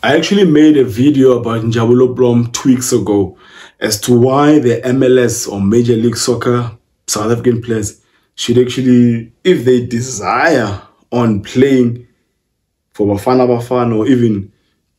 I actually made a video about Njabulo Blom two weeks ago as to why the MLS or Major League Soccer South African players should actually, if they desire on playing for Bafana Bafana or even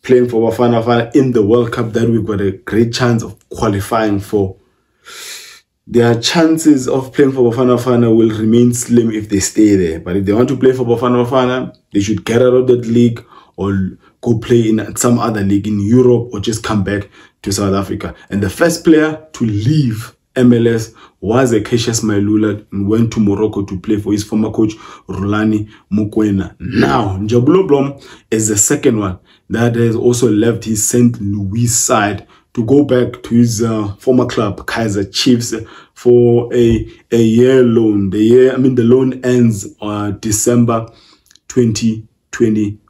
playing for Bafana Bafana in the World Cup that we've got a great chance of qualifying for, their chances of playing for Bafana Bafana will remain slim if they stay there. But if they want to play for Bafana Bafana, they should get out of that league or go play in some other league in Europe or just come back to South Africa. And the first player to leave MLS was Cassius Mailula and went to Morocco to play for his former coach Rhulani Mokoena. Now, Njabulo Blom is the second one that has also left his St. Louis side to go back to his uh, former club, Kaizer Chiefs, for a, a year loan. The year, I mean, the loan ends uh, December 20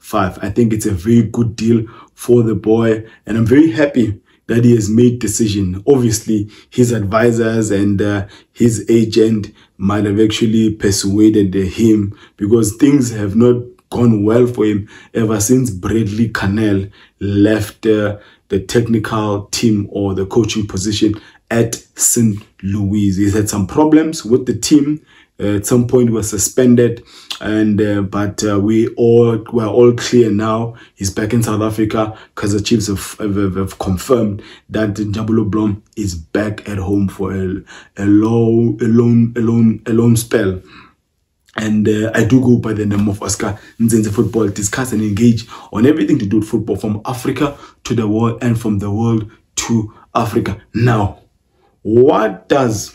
25. I think it's a very good deal for the boy, and I'm very happy that he has made decision. Obviously, his advisors and uh, his agent might have actually persuaded him because things have not gone well for him ever since Bradley Carnell left uh, the technical team or the coaching position at St. Louis. He's had some problems with the team at some point was suspended and uh, but uh, we all we're all clear now he's back in south africa because the chiefs have, have, have, confirmed that Njabulo blom is back at home for a, a low a long a long a long spell and uh, I do go by the name of Oscar Ntsintsi Football, discuss and engage on everything to do with football from Africa to the world and from the world to Africa. Now, what does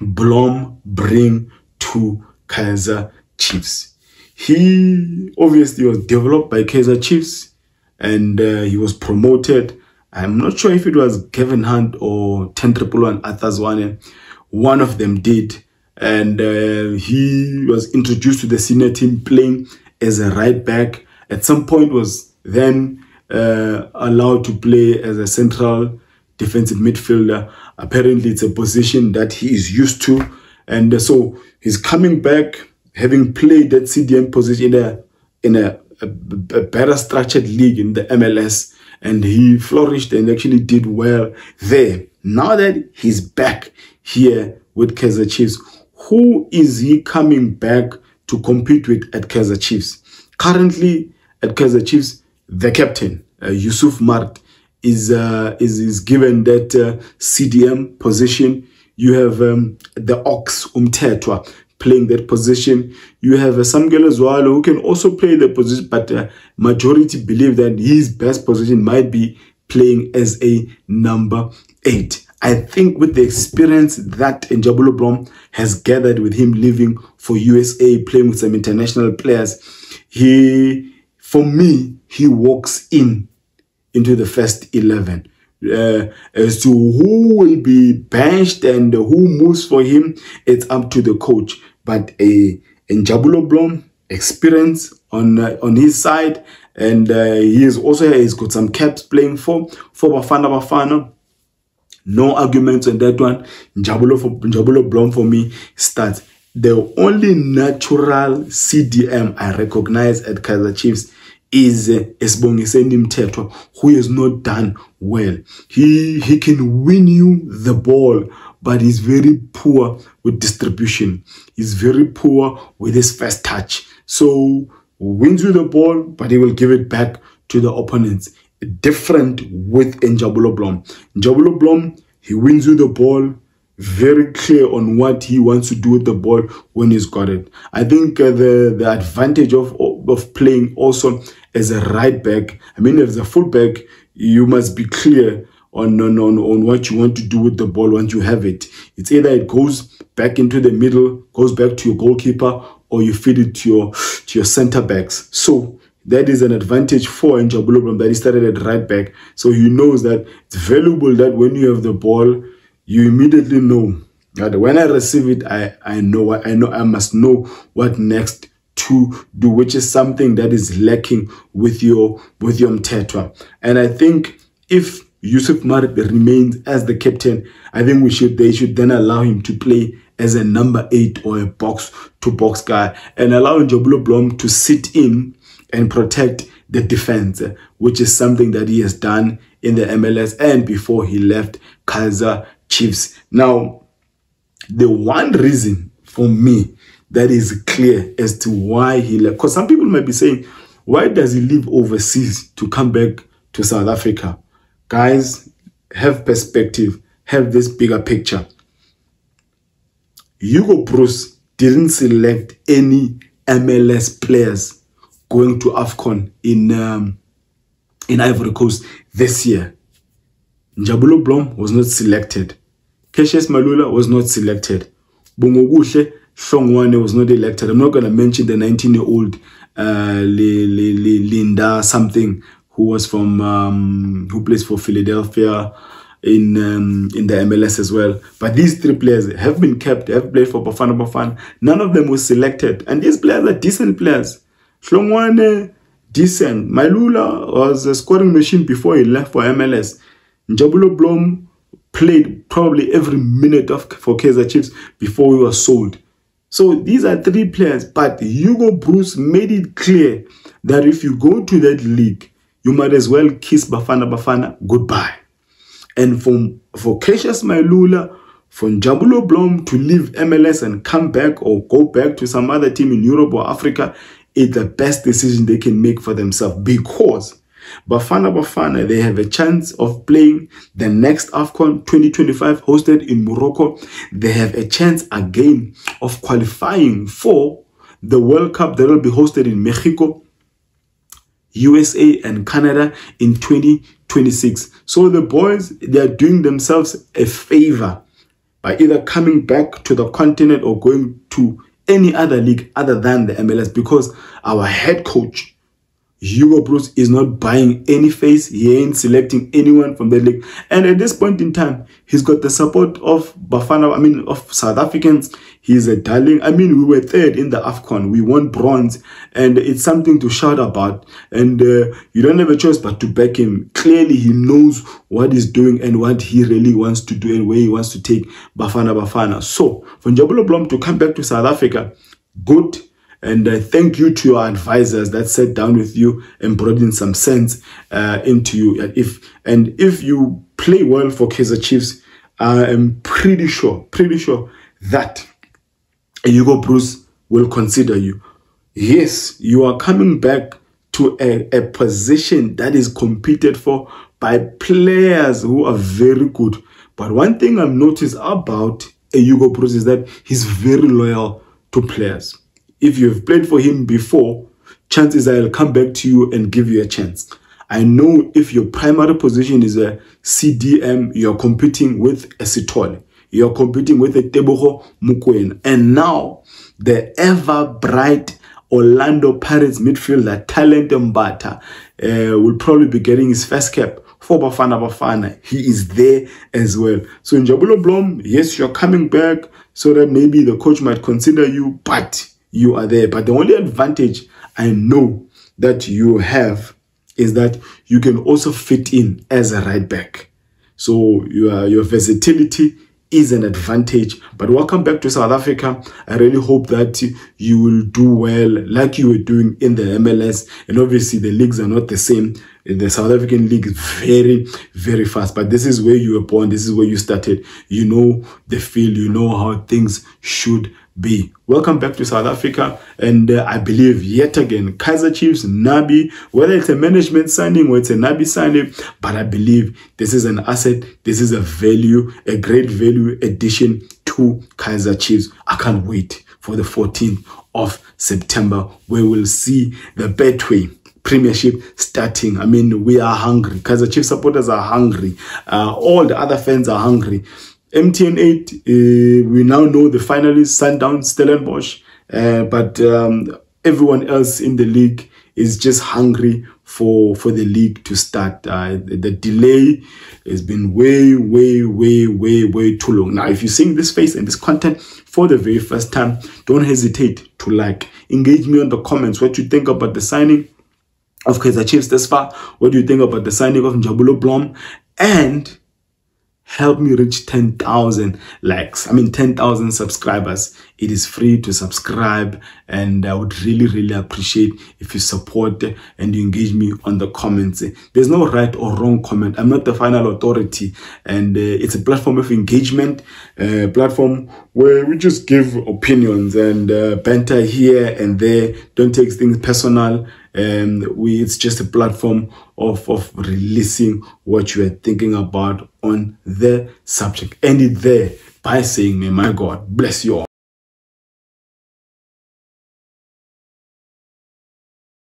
Blom bring to Kaizer Chiefs. He obviously was developed by Kaizer Chiefs and uh, he was promoted. I'm not sure if it was Kevin Hunt or 10 Triple One Arthur Zwane. One of them did. And uh, he was introduced to the senior team playing as a right back. At some point was then uh, allowed to play as a central defensive midfielder. Apparently, it's a position that he is used to. And uh, so he's coming back, having played that CDM position in a, in a, a, a better structured league in the MLS. And he flourished and actually did well there. Now that he's back here with Kaizer Chiefs, who is he coming back to compete with at Kaizer Chiefs? Currently at Kaizer Chiefs, the captain, uh, Yusuf Maart, is uh, is is given that uh, CDM position. You have um, the Ox Mthethwa playing that position. You have uh, Samkelo Zwane who can also play the position, but uh, majority believe that his best position might be playing as a number eight. I think with the experience that Njabulo Blom has gathered with him living for USA, playing with some international players, he, for me, he walks in into the first 11. Uh, as to who will be benched and who moves for him, it's up to the coach. But a Njabulo Blom experience on uh, on his side, and uh, also he's got some caps playing for for Bafana Bafana. No arguments on that one. Njabulo for Njabulo Blom for me starts. The only natural CDM I recognize at Kaizer Chiefs is Esibongiseni Mthethwa who has not done well. He he can win you the ball, but he's very poor with distribution. He's very poor with his first touch. So wins you the ball, but he will give it back to the opponents. Different with Njabulo Blom. Njabulo Blom, he wins you the ball, very clear on what he wants to do with the ball when he's got it. I think uh, the the advantage of of playing also as a right back. I mean, as a fullback, you must be clear on, on on on what you want to do with the ball once you have it. It's either it goes back into the middle, goes back to your goalkeeper, or you feed it to your to your center backs. So that is an advantage for Njabulo that he started at right back. So he knows that it's valuable that when you have the ball you immediately know that when I receive it, I, I know I know I must know what next to do, which is something that is lacking with your with your Mthethwa. And I think if Yusuf Maart remains as the captain, I think we should they should then allow him to play as a number eight or a box to box guy and allow Njabulo Blom to sit in and protect the defense, which is something that he has done in the MLS and before he left Kaizer Chiefs. Now, the one reason for me that is clear as to why he left, because some people might be saying, why does he leave overseas to come back to South Africa? Guys, have perspective, have this bigger picture. Hugo Broos didn't select any MLS players going to AFCON in um, in Ivory Coast this year. Njabulo Blom was not selected. Cassius Mailula was not selected. Bongokuhle Hlongwane was not elected. I'm not going to mention the 19-year-old uh, Linda something who was from um, who plays for Philadelphia in um, in the MLS as well. But these three players have been kept, have played for Bafana Bafana. None of them was selected. And these players are decent players. Hlongwane, decent. Mailula was a scoring machine before he left for MLS. Njabulo Blom played probably every minute of for Kaizer Chiefs before he was sold. So these are three players, but Hugo Broos made it clear that if you go to that league, you might as well kiss Bafana Bafana goodbye. And for, for Cassius Mailula, for Njabulo Blom to leave MLS and come back or go back to some other team in Europe or Africa is the best decision they can make for themselves because Bafana Bafana, they have a chance of playing the next AFCON 2025 hosted in Morocco. They have a chance again of qualifying for the World Cup that will be hosted in Mexico, USA and Canada in 2026. So the boys, they are doing themselves a favor by either coming back to the continent or going to any other league other than the MLS because our head coach Hugo Broos is not buying any face. He ain't selecting anyone from the league. And at this point in time, he's got the support of Bafana, I mean, of South Africans. He's a darling. I mean, we were third in the AFCON. We won bronze. And it's something to shout about. And uh, you don't have a choice but to back him. Clearly, he knows what he's doing and what he really wants to do and where he wants to take Bafana Bafana. So, for Njabulo Blom to come back to South Africa, good and uh, thank you to your advisors that sat down with you and brought in some sense uh, into you. If and if you play well for Kaizer Chiefs, I am pretty sure, pretty sure that Hugo Broos will consider you. Yes, you are coming back to a, a position that is competed for by players who are very good. But one thing I've noticed about a Hugo Broos is that he's very loyal to players if you've played for him before, chances are he'll come back to you and give you a chance. I know if your primary position is a CDM, you're competing with a Sithole. You're competing with a Tebogo Mokoena. And now, the ever bright Orlando Pirates midfielder, Thalente Mbatha uh, will probably be getting his first cap for Bafana Bafana. He is there as well. So in Njabulo Blom, yes, you're coming back so that maybe the coach might consider you, but you are there. But the only advantage I know that you have is that you can also fit in as a right back. So your, your versatility is an advantage. But welcome back to South Africa. I really hope that you will do well like you were doing in the MLS. And obviously the leagues are not the same. In the South African league is very, very fast. But this is where you were born. This is where you started. You know the field. You know how things should be. Welcome back to South Africa. And uh, I believe yet again, Kaizer Chiefs, Nabi, whether it's a management signing or it's a Nabi signing, but I believe this is an asset. This is a value, a great value addition to Kaizer Chiefs. I can't wait for the 14th of September where we'll see the Betway Premiership starting. I mean, we are hungry. Kaizer Chief supporters are hungry. Uh, all the other fans are hungry. MTN 8, uh, we now know the finalists, Sundowns, Stellenbosch, uh, but um, everyone else in the league is just hungry for for the league to start. Uh, the, the, delay has been way, way, way, way, way too long. Now, if you're seeing this face and this content for the very first time, don't hesitate to like, engage me on the comments. What you think about the signing of Kaizer Chiefs this far? What do you think about the signing of Njabulo Blom? And help me reach 10,000 likes. I mean, 10,000 subscribers. It is free to subscribe and I would really, really appreciate if you support and you engage me on the comments. There's no right or wrong comment. I'm not the final authority and uh, it's a platform of engagement, a platform where we just give opinions and uh, banter here and there. Don't take things personal and we it's just a platform of of releasing what you are thinking about on the subject. End it there by saying may my god bless you all